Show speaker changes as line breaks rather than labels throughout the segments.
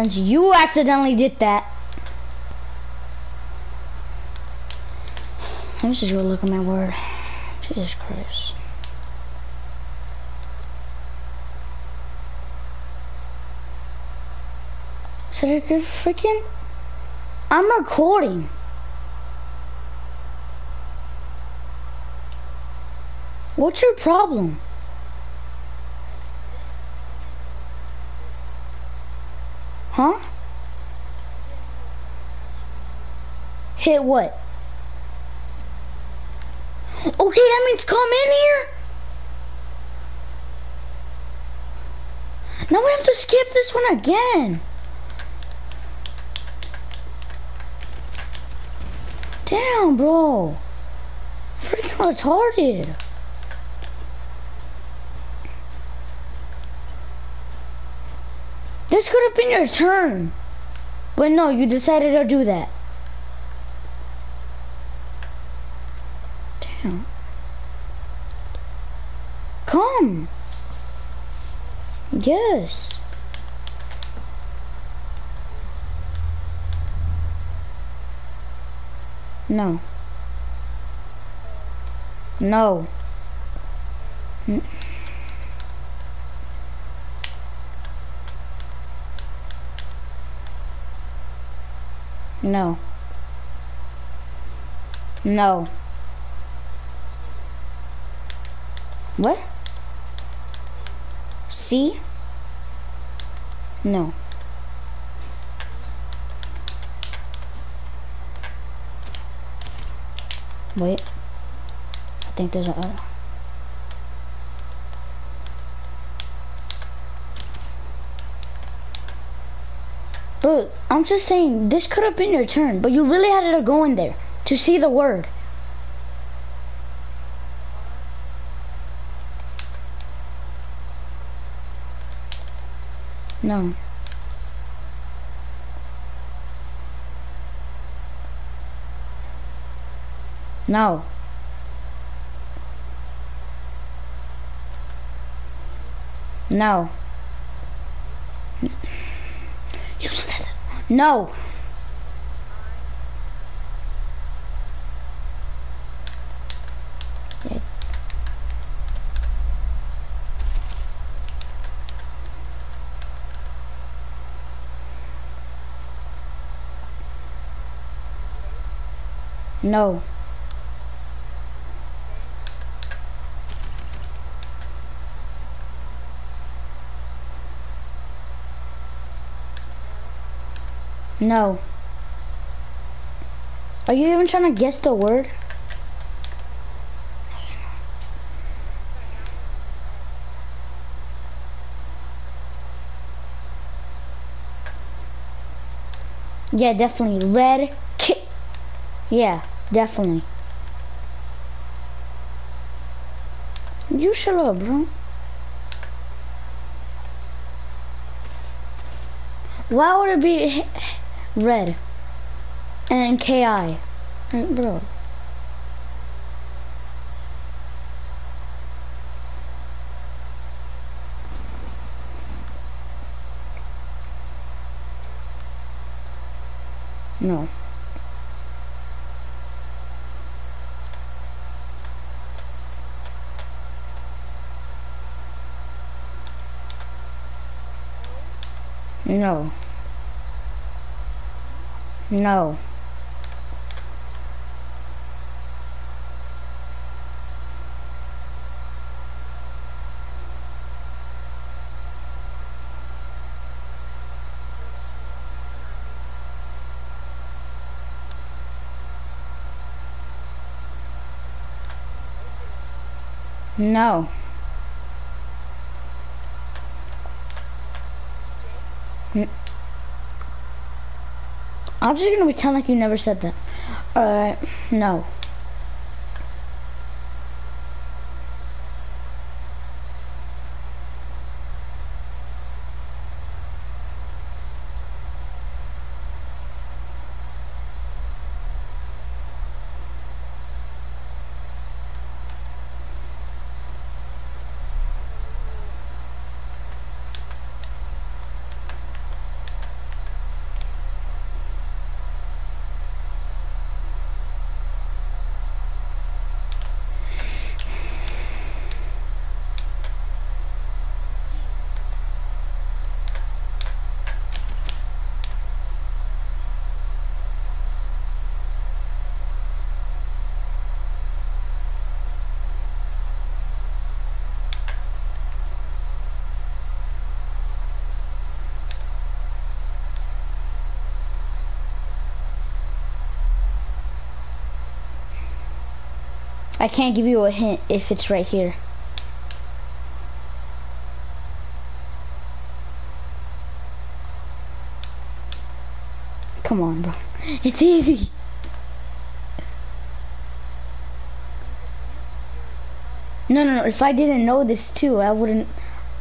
Since you accidentally did that. Let me just go look at my word. Jesus Christ. Cedric, you're freaking... I'm recording. What's your problem? Huh? Hit what? Okay, that means come in here. Now we have to skip this one again. Damn, bro. Freaking retarded. This could have been your turn. But no, you decided to do that. Damn. Come. Yes. No. No. N no. No. What? C? No. Wait. I think there's a... Uh, Bro, I'm just saying, this could have been your turn, but you really had to go in there to see the word. No. No. No. You it. No. No. Are you even trying to guess the word? Yeah, definitely. Red kit. Yeah, definitely. You shut up, bro. Why would it be red and KI? Bro. No. No. No. No. I'm just gonna pretend like you never said that. Alright, no. I can't give you a hint if it's right here. Come on, bro. It's easy. No, no, no. If I didn't know this too, I wouldn't.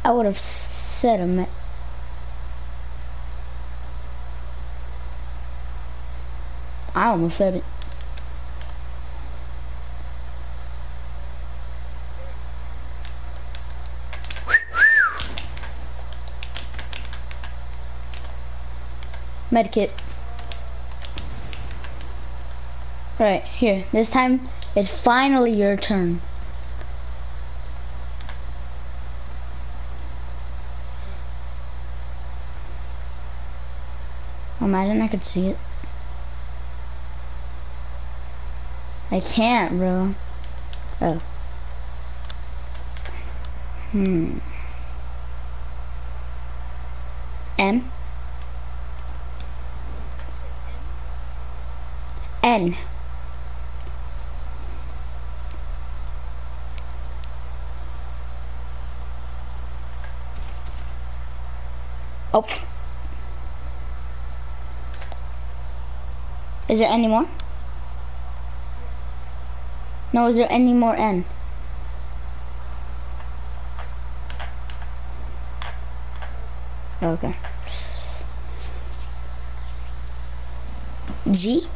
I would have said him. I almost said it. Medkit. Right, here. This time, it's finally your turn. Imagine I could see it. I can't, bro. Oh. Hmm. M. N. Oh. Is there any more? No, is there any more N? Okay. G?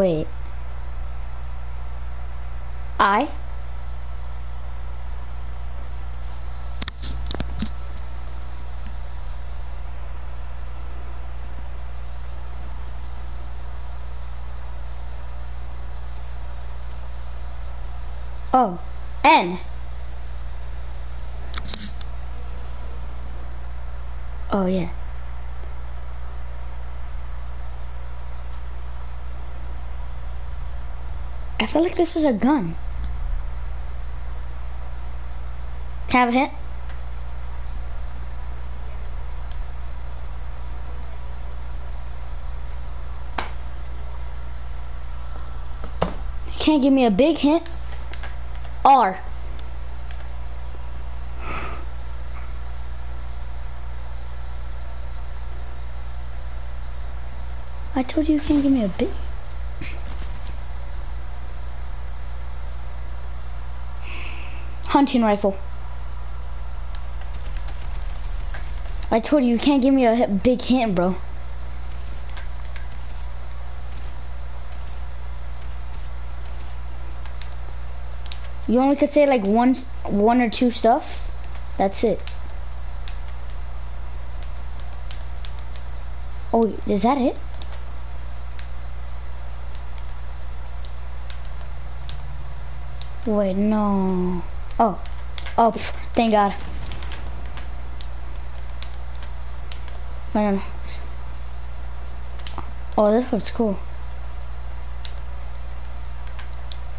Wait. I? Oh, N. Oh, yeah. Feel like this is a gun. Can I have a hint? Can't give me a big hint. R. I told you you can't give me a big. Hunting rifle. I told you you can't give me a big hint, bro. You only could say like one, one or two stuff. That's it. Oh, is that it? Wait, no. Oh. Oh, pff, thank God. No. Oh, this looks cool.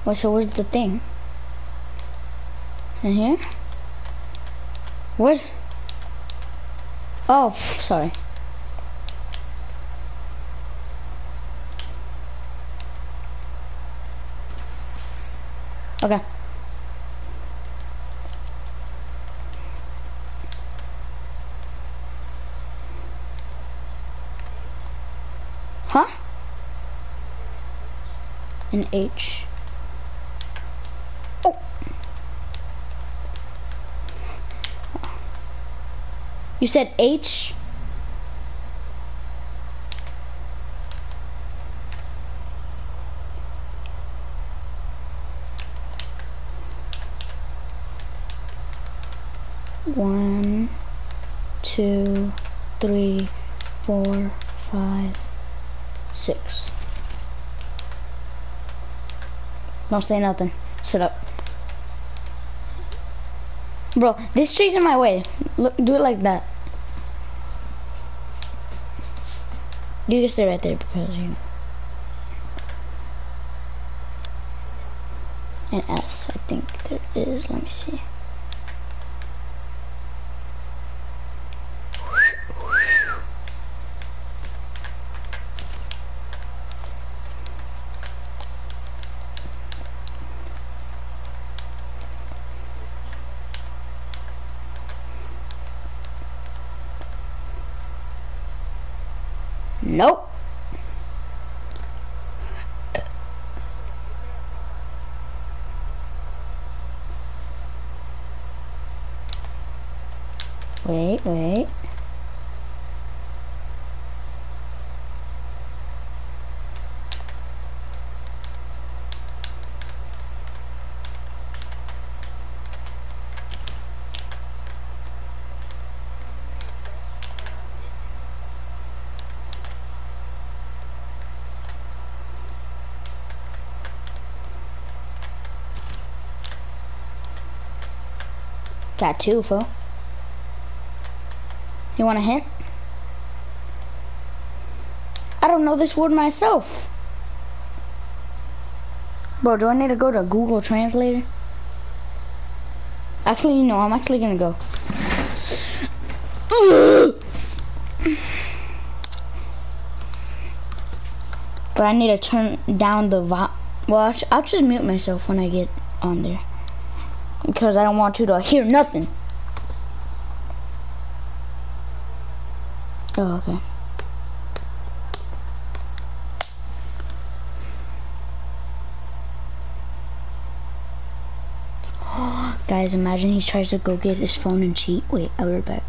Wait, so where's the thing? In here? What? Oh, pff, sorry. Okay. Huh? An H. Oh. You said H? One, two, three, four, five, six. Don't say nothing. Sit up. Bro, this tree's in my way. Look, do it like that. You can stay right there because you an S. I think there is. Let me see. Nope. Wait, wait. Got two, fool. You want a hint? I don't know this word myself. Bro, do I need to go to Google Translator? Actually, you know, I'm actually gonna go. But I need to turn down the vo- Well, I'll just mute myself when I get on there. Because I don't want you to hear nothing. Oh, okay. Guys, imagine he tries to go get his phone and cheat. Wait, I'll be right back.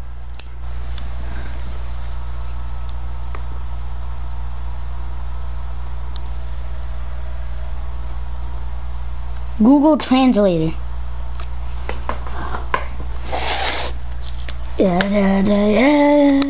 Google Translator. Da, da, da, yeah.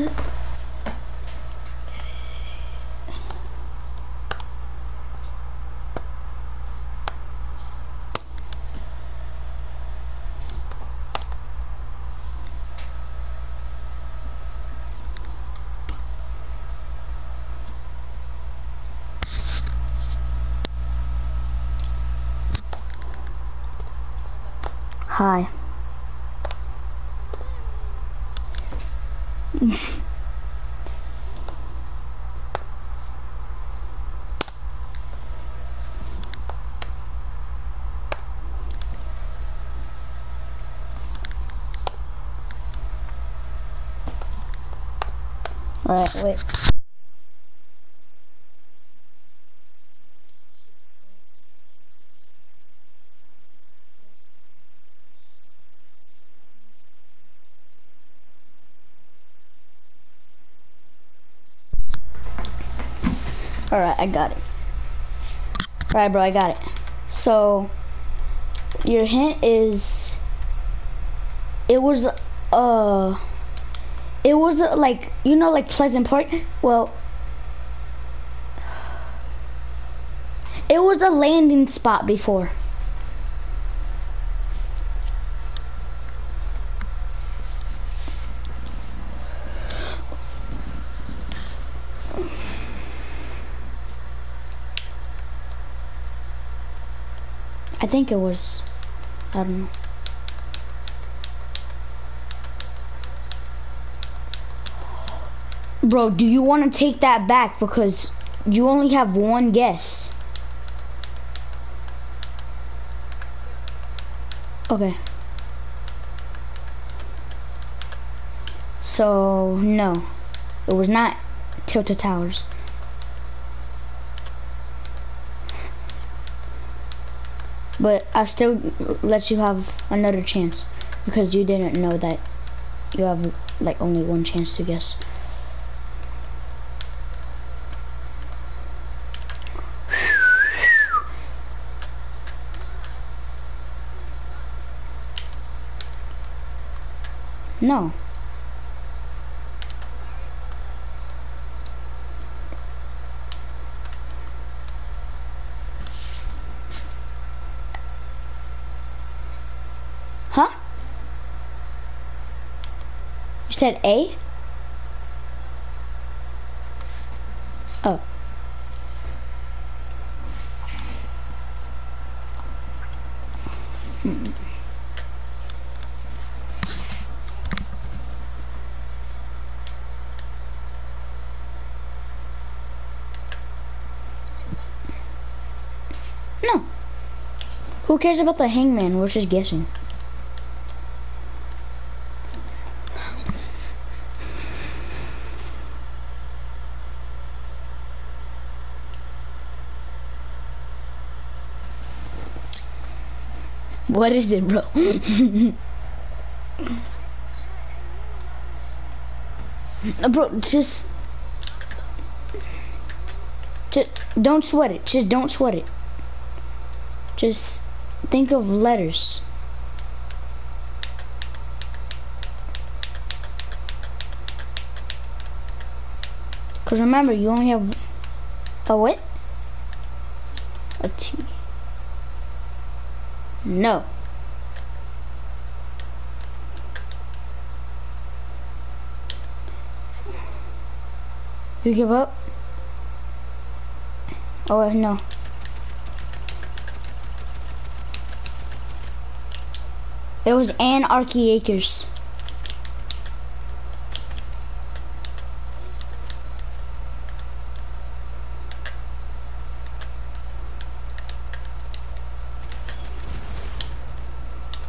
Hi. Alright, wait. Alright, I got it. Alright, bro, I got it. So, your hint is, it was, uh, it was uh, like, you know, like Pleasant Park? Well, it was a landing spot before. I think it was, I don't know. Bro, do you want to take that back because you only have one guess? Okay. So, no. It was not Tilted Towers. But I still let you have another chance because you didn't know that you have like only one chance to guess. No. Huh? You said A? Oh. Hmm. Cares about the hangman? We're just guessing. What is it, bro? bro, just, just don't sweat it. Just don't sweat it. Just think of letters. Cause remember, you only have a what? A T. No. You give up? Oh, uh, no. It was Anarchy Acres.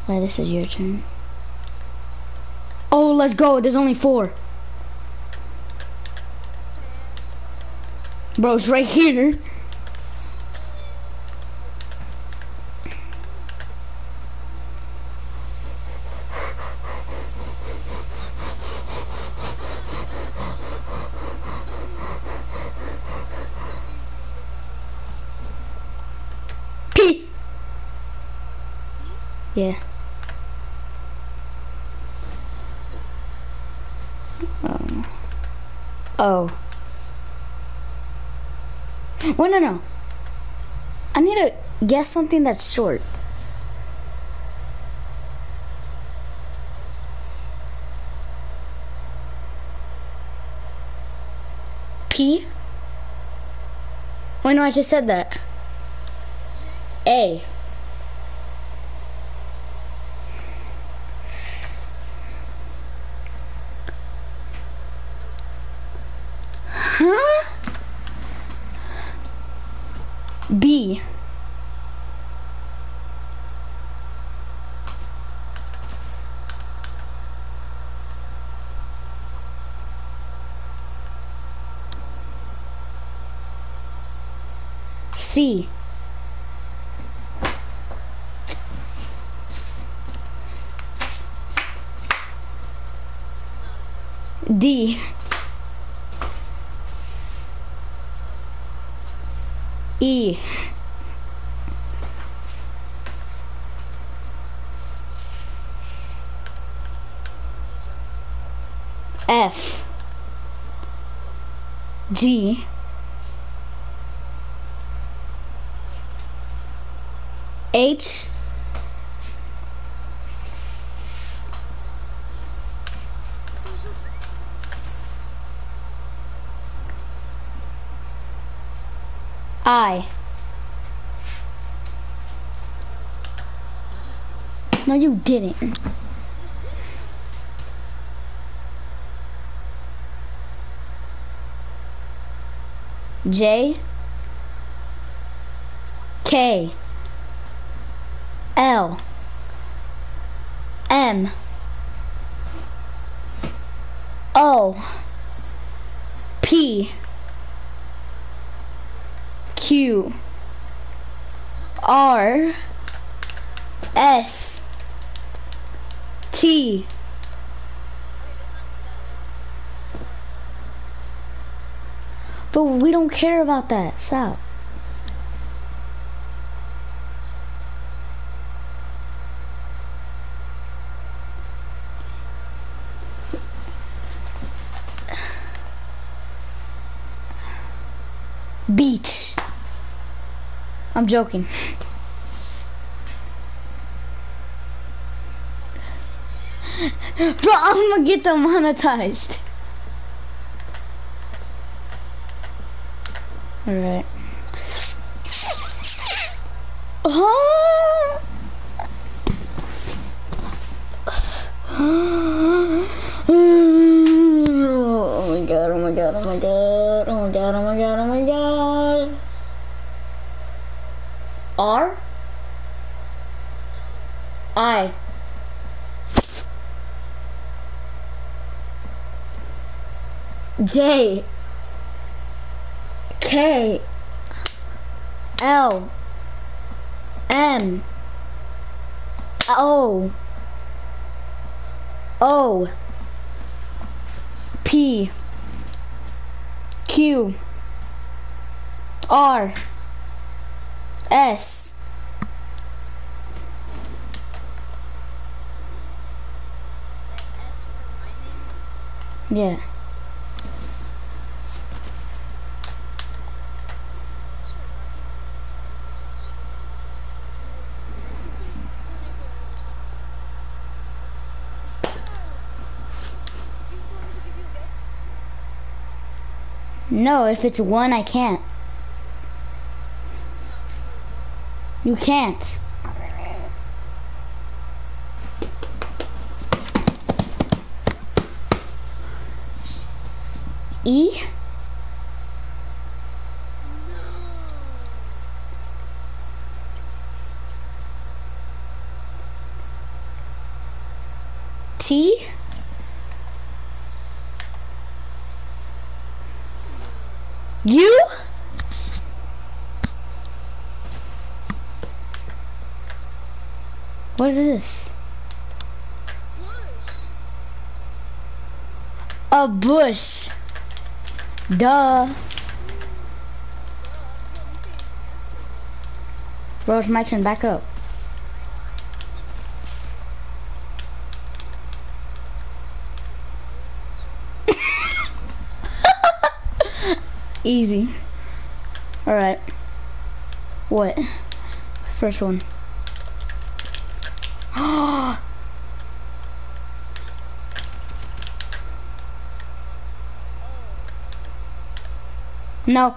Alright, this is your turn. Oh, let's go. There's only four. Bro, it's right here. P. Yeah. Um. Oh. Wait, no, no. I need to guess something that's short. P? Wait, no, I just said that. A. Huh? B. C. D. E. F. G. H. I. No, you didn't. J. K. L. M. O. P. Q R S T But we don't care about that. Stop. Beach. I'm joking. Bro, I'm gonna get them monetized. Alright. Huh?
oh my god, oh my god, oh my god, oh my god, oh my god, oh my god. R? I. J. K. L. M. O. O P Q R S Yeah. No, if it's one, I can't. You can't. E? T? You? What is this? A bush. Duh. Bro, it's my turn. Back up. Easy. Alright. What? First one. no.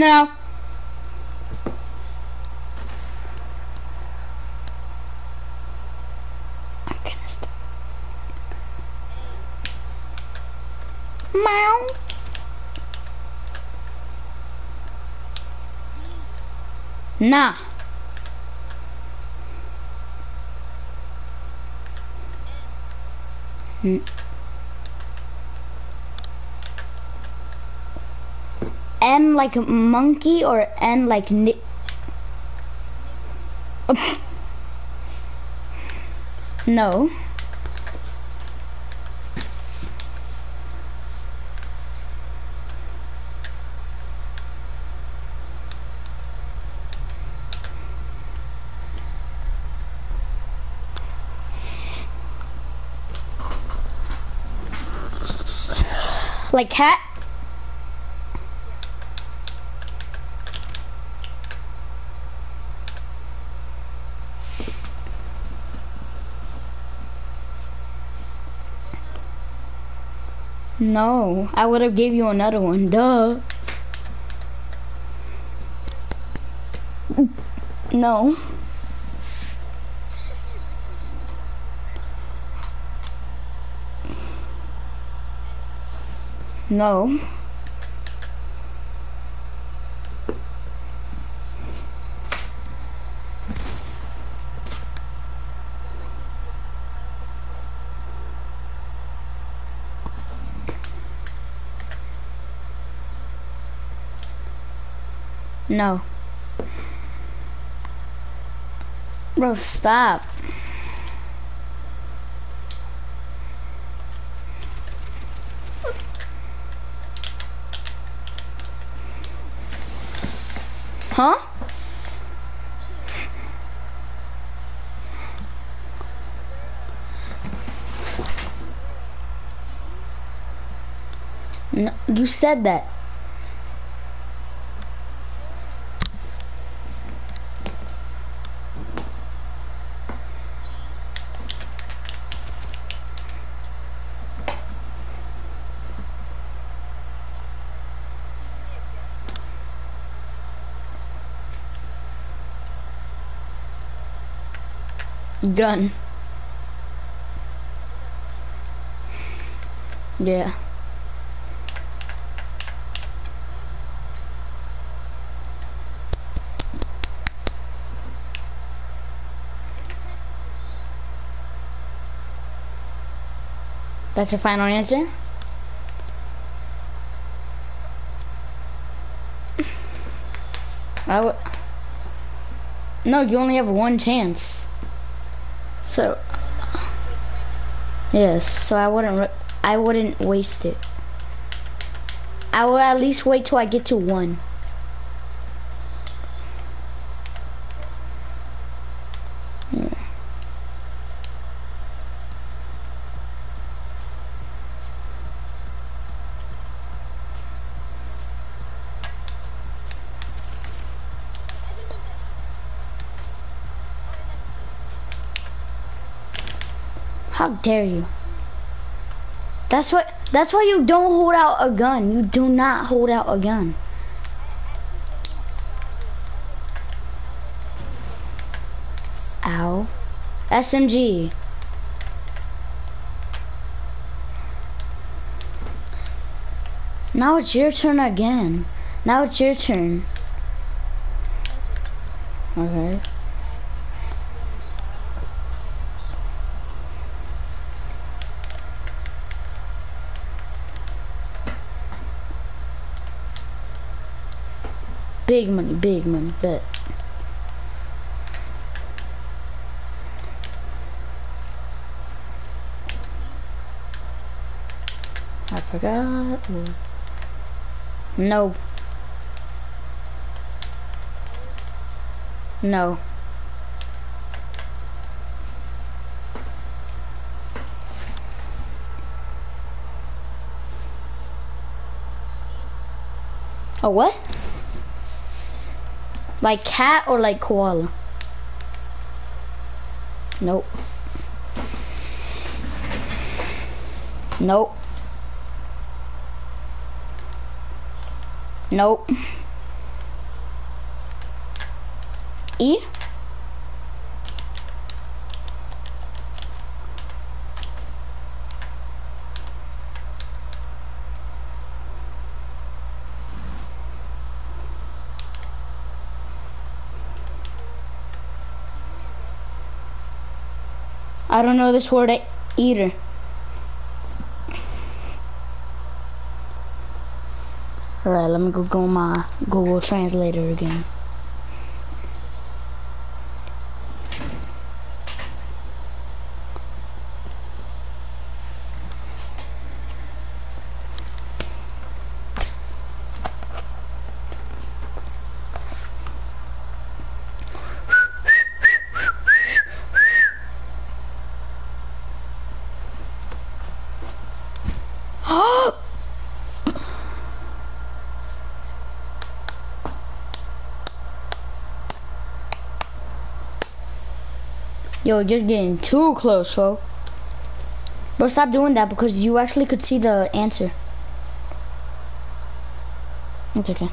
No. Nah. N N like monkey or N like ni No. Like cat? No, I would have gave you another one. Duh. No. No. No. Bro, stop. Huh? No.
you said that. Gun. Yeah. That's your final answer? I would. No, you only have one chance. So. Yes, so I wouldn't. I wouldn't waste it. I will at least wait till I get to one. Dare you? That's what that's why you don't hold out a gun. You do not hold out a gun. Ow. SMG. Now it's your turn again. Now it's your turn. Okay. Big money, big money, bet. I forgot. No. No. A what? Like cat or like koala? Nope. Nope. Nope. E? Know this word either. Alright, let me go go my Google Translator again. Yo, you're getting too close, bro. Bro, stop doing that because you actually could see the answer. It's okay.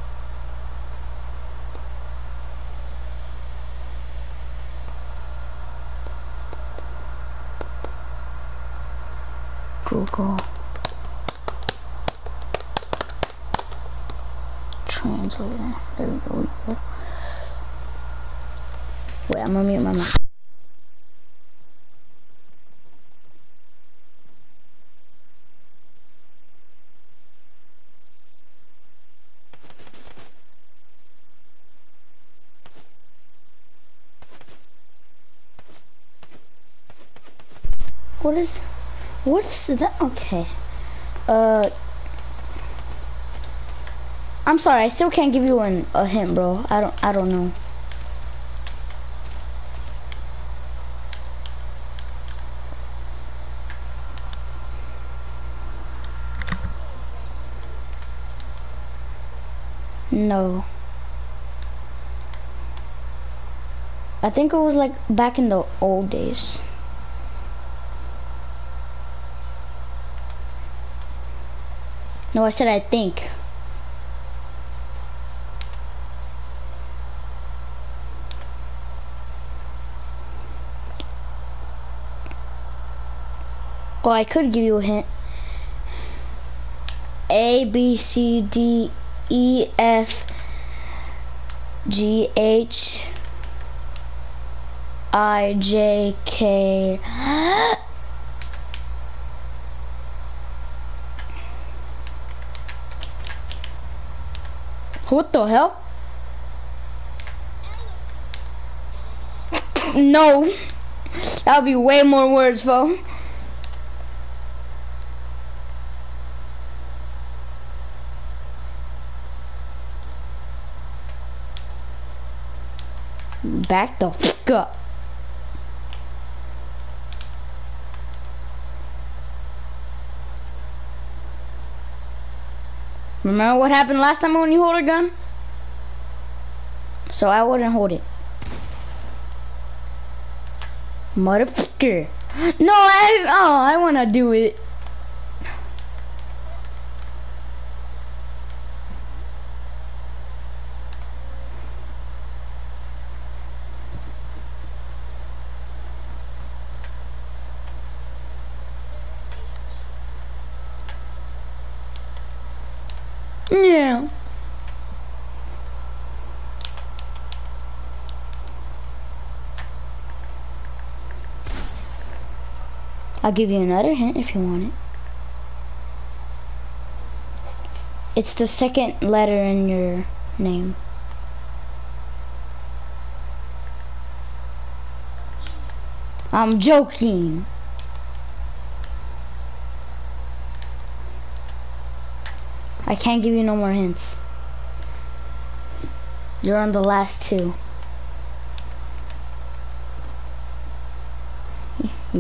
Google. Translator. There we go. We go. Wait, I'm gonna mute my mic. What is, what's that? Okay. Uh, I'm sorry. I still can't give you an, a hint, bro. I don't. I don't know. No. I think it was like back in the old days. No, I said I think. Well, I could give you a hint. A, B, C, D, E, F, G, H, I, J, K. What the hell? No. That would be way more words, fo. Back the fuck up. Remember what happened last time when you hold a gun? So I wouldn't hold it. Motherfucker. No, I, oh, I wanna do it. Yeah. I'll give you another hint if you want it. It's the second letter in your name. I'm joking. I can't give you no more hints. You're on the last two.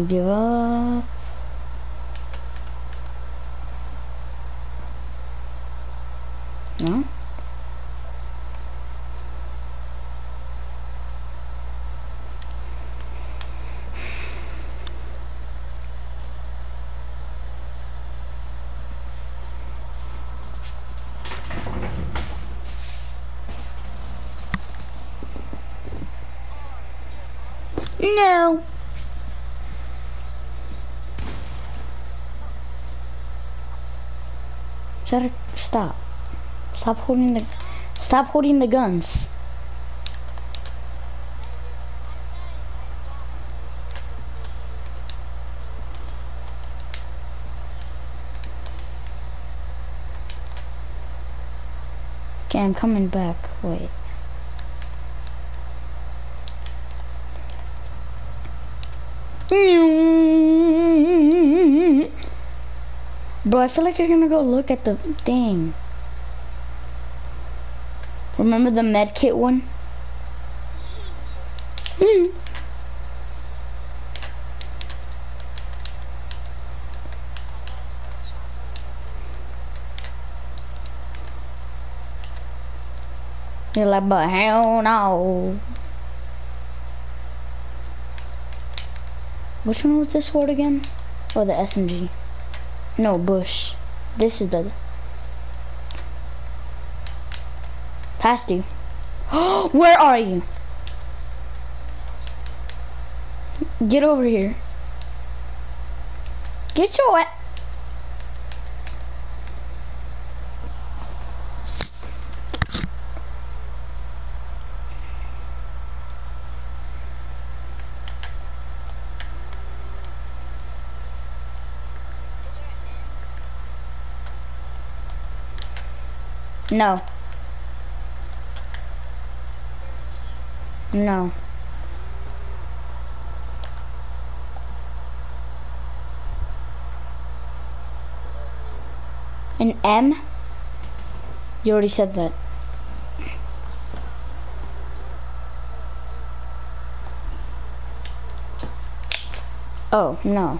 Give up. No? No. Stop. Stop holding the stop holding the guns. Okay, I'm coming back. Wait. Bro, I feel like you're gonna go look at the thing. Remember the med kit one? You're like, but hell no. Which one was this sword again? Oh, the SMG. No, bush. This is the... Past you. Where are you? Get over here. Get your... No. No. An M? You already said that. Oh, no.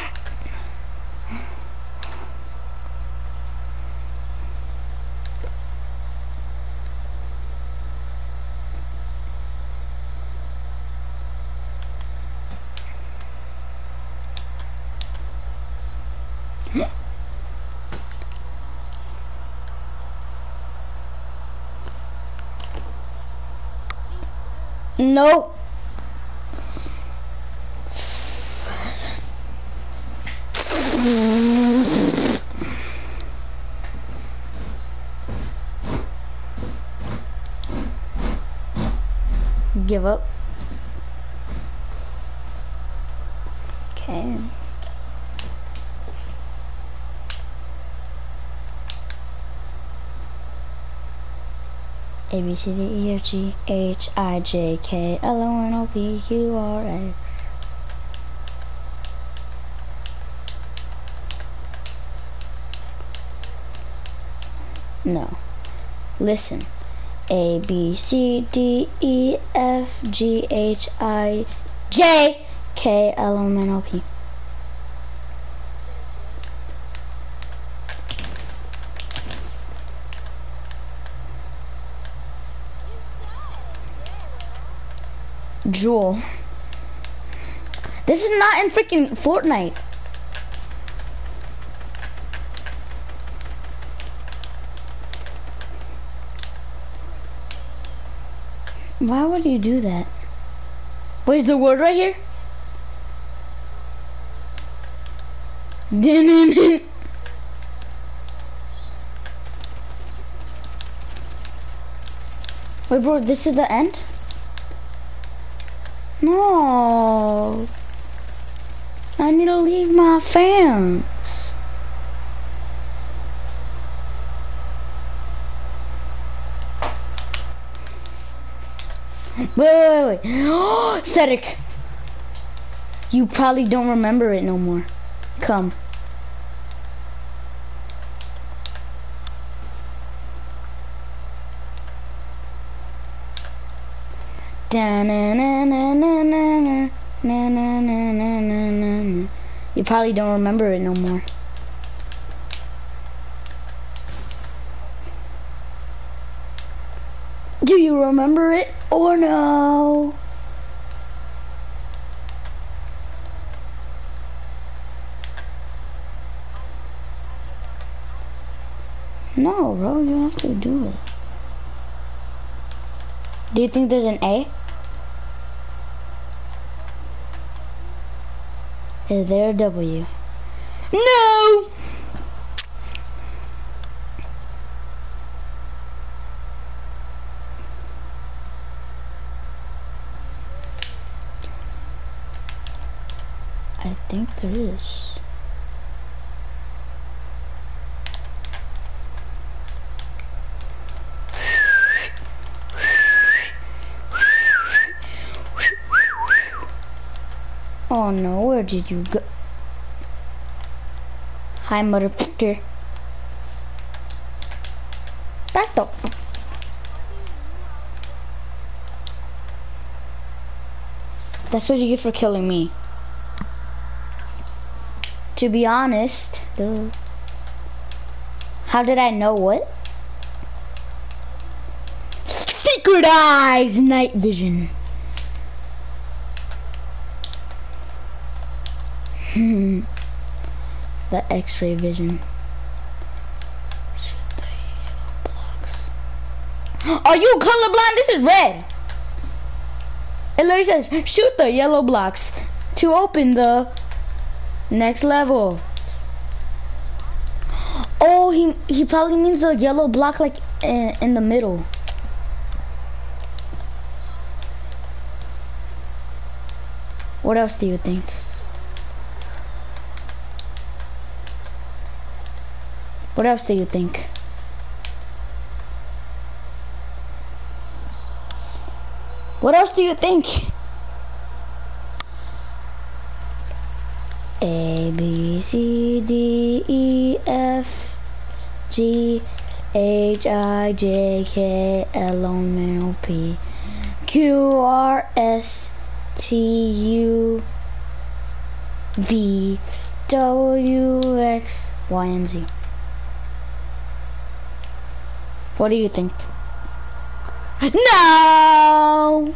no A B C D E F G H I J K L O N O P Q R X. No. Listen. A B C D E F G H I J K L O N O P. Jewel. This is not in freaking Fortnite. Why would you do that? Is the word right here? Wait, bro, this is the end? No. I need to leave my fans. Wait, wait, wait. Cedric. You probably don't remember it no more. Come. You probably don't remember it no more. Do you remember it or no? No, bro, you have to do it. Do you think there's an A? Is there a W? No! I think there is. Oh no, where did you go? Hi, motherfucker. Back up. That's what you get for killing me. To be honest, how did I know what? Secret eyes, night vision. The x-ray vision. Are you colorblind? This is red. It literally says, shoot the yellow blocks to open the next level. Oh, he, he probably means the yellow block like in, in the middle. What else do you think? What else do you think? What else do you think? A, B, C, D, E, F, G, H, I J K L M N O P Q R S T U V W X Y and Z. What do you think? No!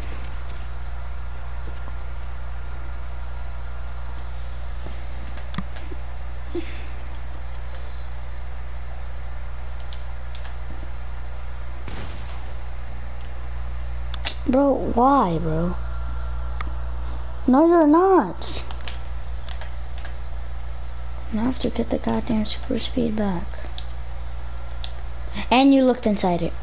Bro, why, bro? No, you're not. I have to get the goddamn super speed back. And you looked inside it.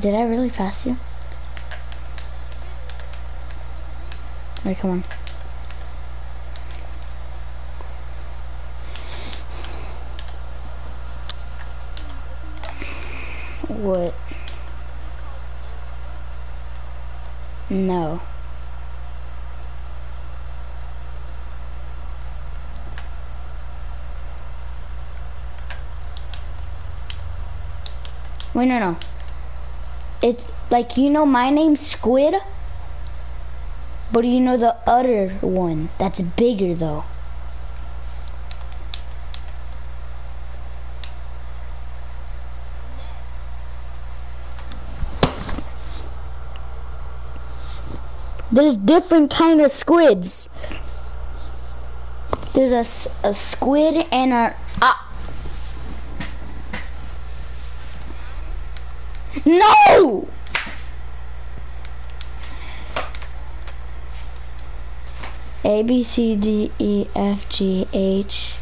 Did I really pass you? Wait, come on. What? No. Wait, no, no. It's like, you know my name's Squid? But you know the other one that's bigger though? There's different kind of squids. There's a, a squid and a... Ah. No! A, B, C, D, E, F, G, H,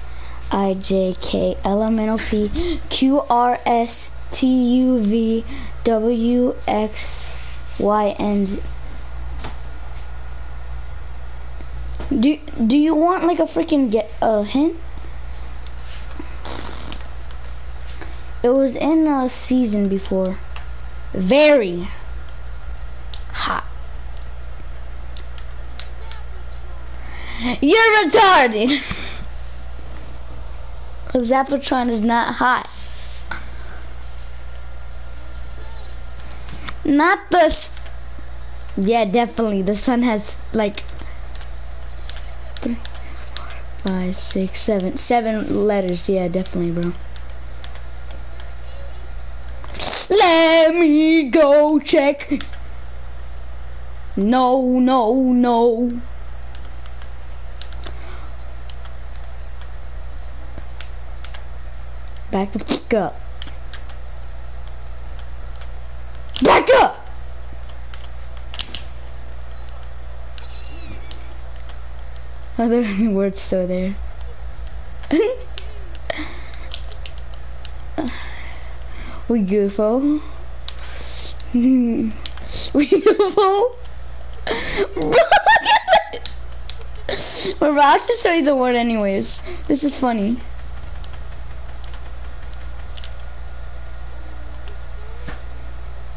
I, J, K, L, M, N, O, P, Q, R, S, T, U, V, W, X, Y, and Z. Do do you want like a freaking get a hint? It was in a season before. Very hot. You're retarded. Zapatron is not hot. Not the. Yeah, definitely. The sun has like three, four, five, six, seven. Seven letters. Yeah, definitely, bro. Let me go check. No, no, no. Back the fuck up. Back up! Are there any words still there? Uh, we goofo. we goofo. Bro, We're about to say the word anyways. This is funny.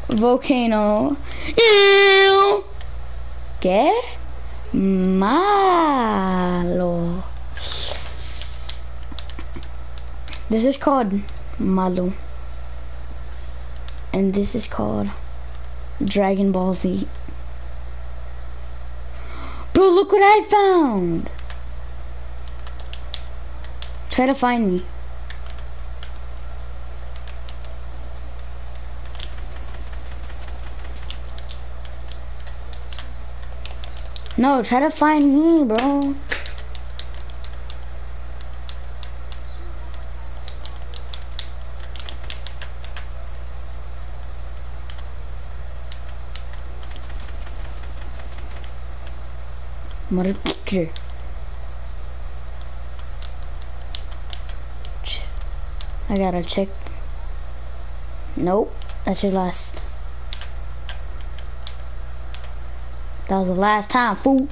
Volcano. Ew. ¿Qué? Malo. This is called Malo. And this is called Dragon Ball Z. Bro, look what I found. Try to find me. No, try to find me, bro. Motherfucker. I gotta check. Nope, that's your last. That was the last time, fool.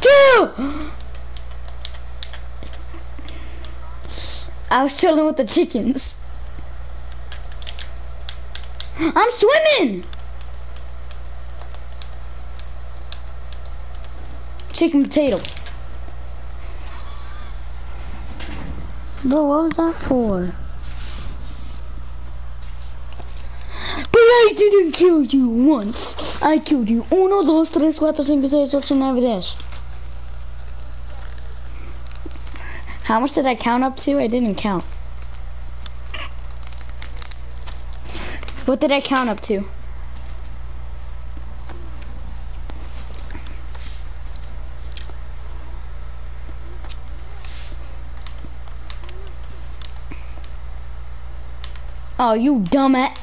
Two! I was chilling with the chickens. I'm swimming! Chicken potato. Bro, what was that for? But I didn't kill you once. I killed you. Uno, dos, tres, cuatro, cinco, seis, ocho, nueve, diez. How much did I count up to? I didn't count. What did I count up to? Oh, you dumb at.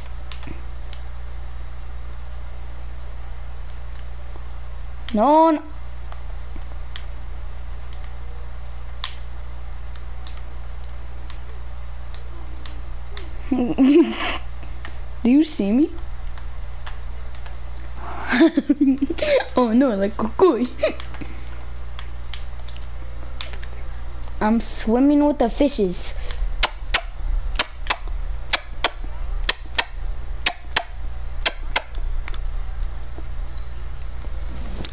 No, no. Do you see me? oh no, like cuckoo. I'm swimming with the fishes.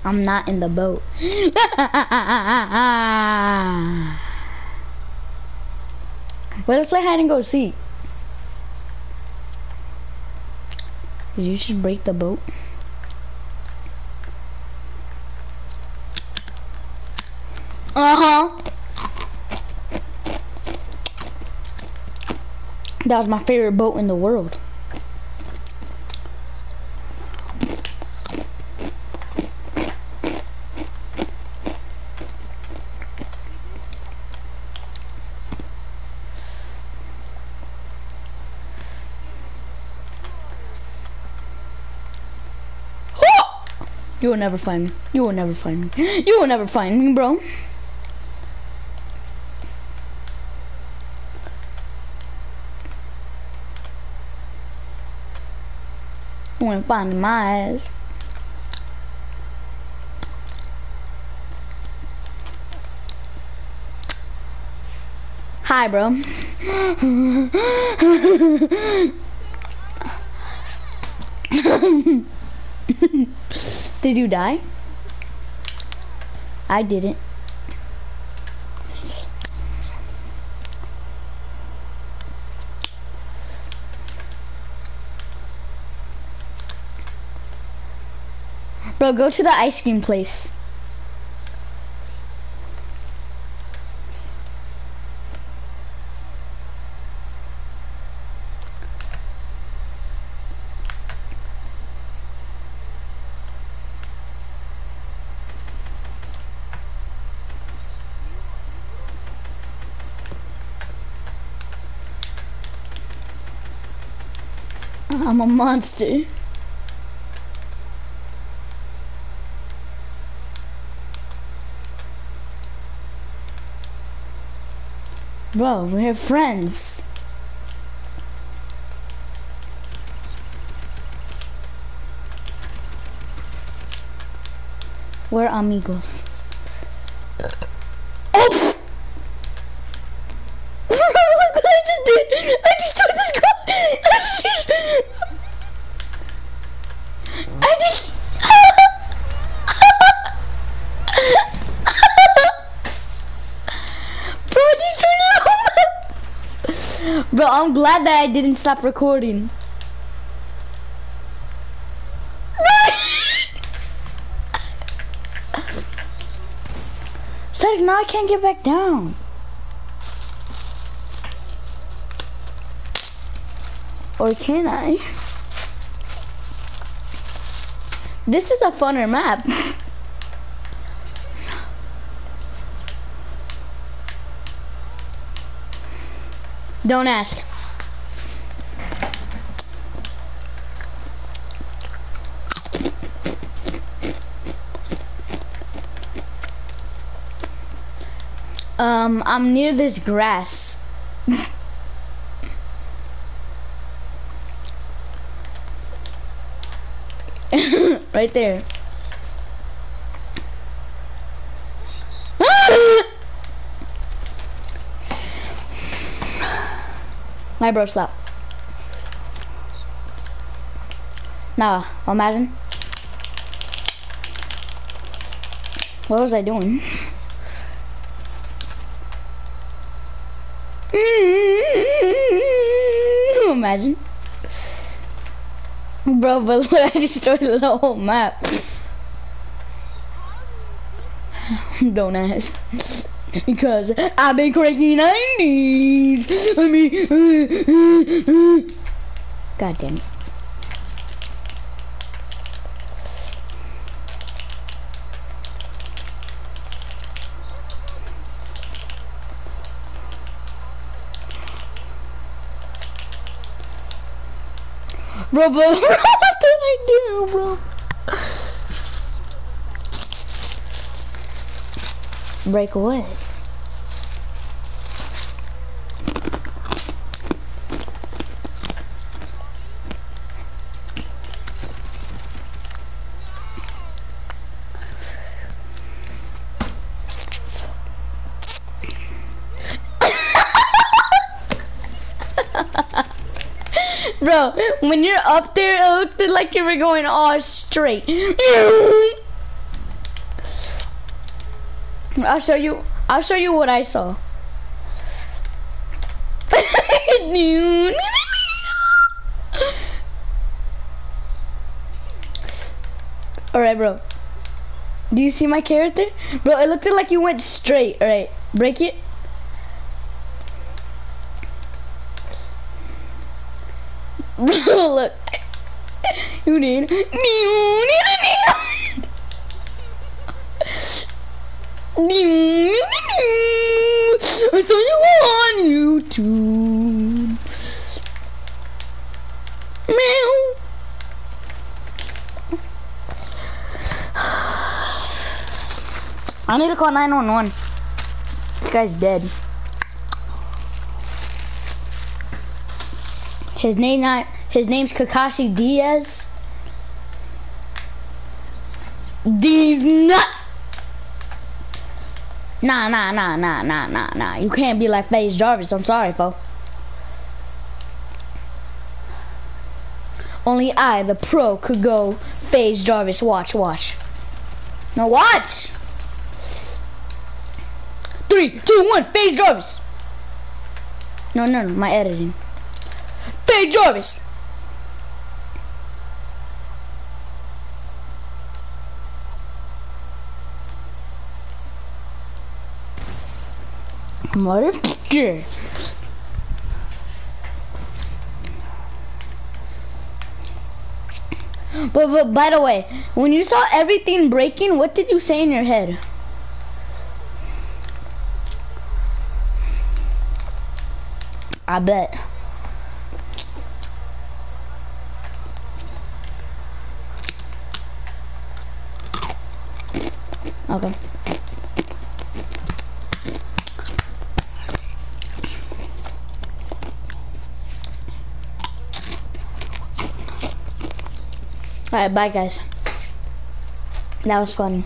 I'm not in the boat. well, let's play hide and go seek. Did you just break the boat? Uh-huh. That was my favorite boat in the world. You will never find me. You will never find me. You will never find me, bro. You won't find my ass. Hi, bro. Did you die? I didn't. Bro, go to the ice cream place. I'm a monster. Bro, we're friends. We're amigos. Oh! Look what I just did! I just took this girl! I just... I just... Bro, you turned it Bro, I'm that I didn't stop recording. Cedric, now I can't get back down. Or can I? This is a funner map. Don't ask. Um, I'm near this grass. right there. My bro slap. Nah, imagine. What was I doing? Imagine. Bro, but I destroyed the whole map. Don't ask. Because I've been cranking 90s. I mean, God damn it. Bro, what did I do, bro? Break away. When you're up there, it looked like you were going all straight. I'll show you. I'll show you what I saw. Alright, bro. Do you see my character? Bro, it looked like you went straight. Alright, break it. Bro, look. You need. I saw you on YouTube. Meow. I need to call 911. This guy's dead. His name not his name's Kakashi Diaz. These nut Nah, nah, nah, nah, nah, nah, nah. You can't be like FaZe Jarvis. I'm sorry, fo. Only I, the pro, could go FaZe Jarvis. Watch, watch. No, watch. Three, two, one. FaZe Jarvis. No, no, no. My editing. FaZe Jarvis. Motherfucker. But, but by the way, when you saw everything breaking, what did you say in your head? I bet. Okay. Alright, bye guys. That was fun.